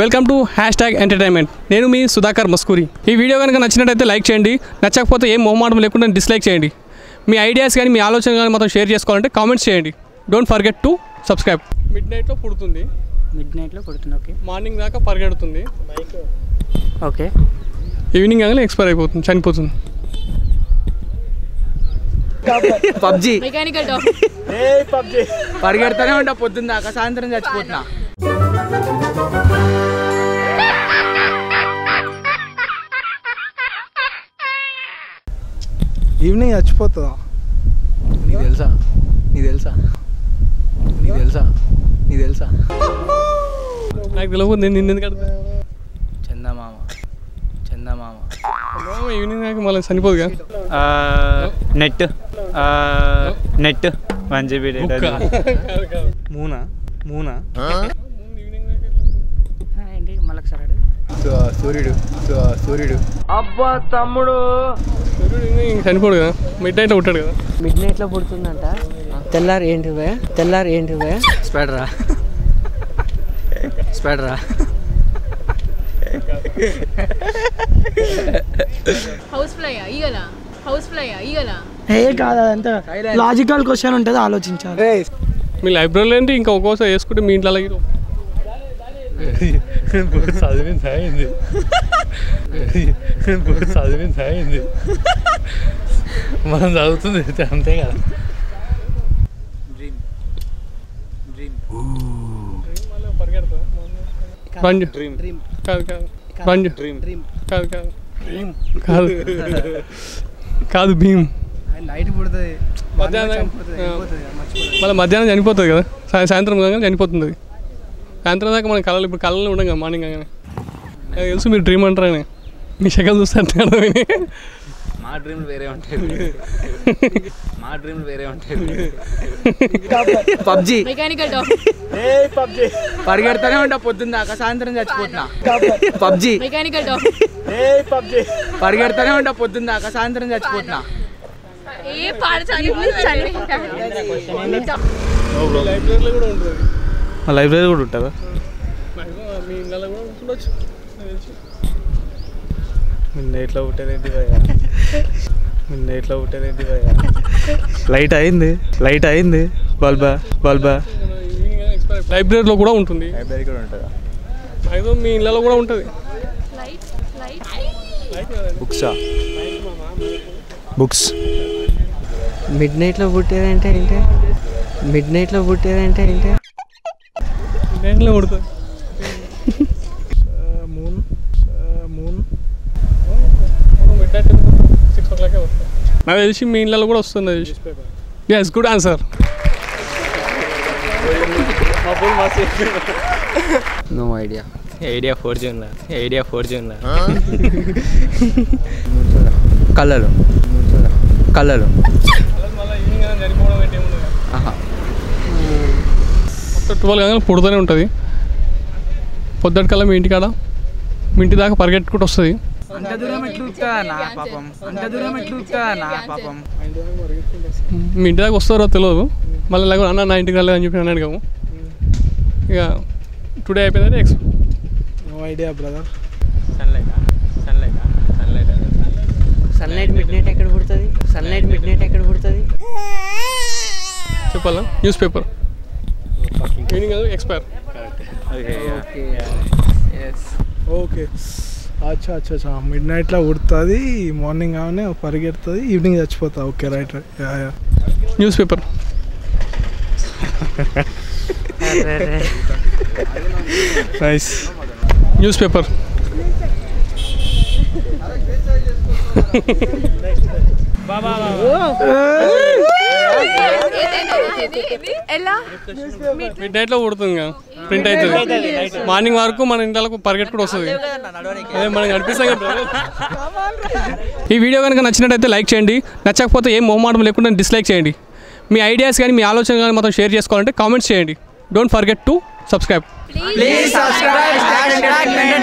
Welcome to hashtag entertainment. నేను మీ సుధాకర్ మస్కూరి. ఈ వీడియో కనుక నచ్చినట్టయితే లైక్ చేయండి. నచ్చకపోతే ఏం మొహమాటం లేకుండా డిస్లైక్ చేయండి. మీ ఐడియాస్ కానీ మీ ఆలోచన కానీ మొత్తం షేర్ చేసుకోవాలంటే కామెంట్స్ చేయండి. డోంట్ ఫర్గెట్ టు సబ్స్క్రైబ్ మిడ్ నైట్లో పుడుతుంది. మిడ్ నైట్లో పుడుతుంది ఓకే మార్నింగ్ దాకా పరిగెడుతుంది. ఓకే ఈవినింగ్ కానీ ఎక్స్పైర్ అయిపోతుంది చనిపోతుంది. పబ్జి. పరిగెడతానే ఉంటా పొద్దున్న దాకా సాయంత్రం చచ్చిపోతున్నా. ఈవినింగ్ చచ్చిపోతుందా? నీకు తెలుసా? నీకు తెలుసా? నీకు తెలుసా? నీకు తెలుసా? నాకు తెలియదు నేను నిన్న ఎందుకు అడుగుతా? చందమామ. చందమామ. ఈవినింగ్ దాకా మళ్ళీ చనిపోదుగా net. Net. One GB data మూనా? మూనా ఏంటి మళ్ళీ ఒకసారి సూర్యుడు. సూర్యుడు. ఇంక చనిపోడు కదా. మిడ్ నైట్లో ఉంటాడు కదా. మిడ్ నైట్లో పుడుతుందంట. తెల్లారి ఏంటి భయ తెల్లారి ఏంటి భయ స్పైడరా? స్పైడరా? హౌస్ ఫ్లై ఈగల? హౌస్ ఫ్లై ఈగల? ఏ కాదు అదంతా లాజికల్ క్వశ్చన్ ఉంటుంది ఆలోచించాలి. మీ లైబ్రరీలో ఏంటి? ఇంకా ఒక్కోసారి వేసుకుంటే మీ ఇంట్లో అలాగే చదివింది అయింది చదివింది అయింది మనం చదువుతుంది అంతే కదా. బంజు కాదు కాదు. బంజు కాదు కాదు. కాదు. కాదు భీమ్. నైట్ పుడుతుంది. మధ్యాహ్నం మళ్ళీ మధ్యాహ్నం చనిపోతుంది కదా. సాయ- సాయంత్రం కాగానే చనిపోతుంది అది. సాయంత్రం దాకా మన కళలు ఇప్పుడు కళలు ఉండం కదా మార్నింగ్ కాగానే నాకు తెలుసు మీరు డ్రీమ్ అంటారని మీ శకలు చూస్తే అర్థం అర్థమైంది మా డ్రీమ్లు వేరే ఉంటాయి మా డ్రీమ్లు వేరే ఉంటాయి పబ్జి మెకానికల్ టాప్ పరిగెడతానే ఉంటా పొద్దున్న దాకా సాయంత్రం చచ్చిపోతున్నా పబ్జి మెకానికల్ టాప్ పరిగెడతానే ఉంటా పొద్దున్న దాకా సాయంత్రం చచ్చిపోతున్నా ఏ పాడు లైబ్రరీలో కూడా ఉంటుంది మా లైబ్రరీ కూడా ఉంటుందా? ఎట్లా పుట్టేదేంటి భయ నిన్న ఎట్లా పుట్టేదేంటి భయ లైట్ అయింది లైట్ అయింది. బల్బా బల్బా. లైబ్రరీలో కూడా ఉంటుంది. లైబ్రరీ కూడా ఉంటుందా? మ్యాక్సిమం మీ ఇళ్ళలో కూడా ఉంటుంది. బుక్సా? బుక్స్. మిడ్ నైట్లో పుట్టేదంటే ఏంటి? మిడ్ నైట్లో పుట్టేదంటే ఏంటి? ఇంట్లో పుడుతుంది మూన్ మూన్ సిక్స్ ఓ క్లాకే వస్తుంది నాకు తెలిసి మీ ఇళ్ళలో కూడా వస్తుంది yes good answer no idea idea four జూన్లా idea four జూన్లా కలరు కలరు ట్వెల్వ్ కానీ పుడుతూనే ఉంటుంది. పొద్దుటి కల్లా మీ ఇంటికాడ మీ ఇంటి దాకా పరిగెట్టుకుంటూ వస్తుంది. అంత దూరం ఎట్లా నా పాపం? అంత దూరం ఎట్లా నా పాపం? మీ ఇంటి దాకా వస్తారో తెలియదు మళ్ళీ ఇలాగ అన్న నా ఇంటికి రాలేదని చెప్పి అన్నాడు కాము ఇక టుడే అయిపోయిందంటే X no idea brother sunlight sunlight sunlight sunlight midnight ఎక్కడ పుడుతుంది? సన్లైట్ మిడ్ నైట్ ఎక్కడ పుడుతుంది? చెప్పాలా? Newspaper meaning expire okay yes okay అచ్చా అచ్చా అచ్చా మిడ్ నైట్లో ఉడుతుంది మార్నింగ్ కాగానే పరిగెడుతుంది ఈవినింగ్ చచ్చిపోతా okay right right yeah yeah newspaper nice newspaper ఎలా? మిడ్ నైట్లో పుడుతుంది ప్రింట్ అవుతుంది. మార్నింగ్ వరకు మన ఇంట్లో పరిగెట్టుకుంటూ వస్తుంది. అదే మనకి అనిపిస్తాం ఈ వీడియో కనుక నచ్చినట్టయితే లైక్ చేయండి. నచ్చకపోతే ఏం మొహమాటం లేకుండా డిస్లైక్ చేయండి. మీ ఐడియాస్ కానీ మీ ఆలోచన కానీ మొత్తం షేర్ చేసుకోవాలంటే కామెంట్స్ చేయండి. Don't forget to subscribe please subscribe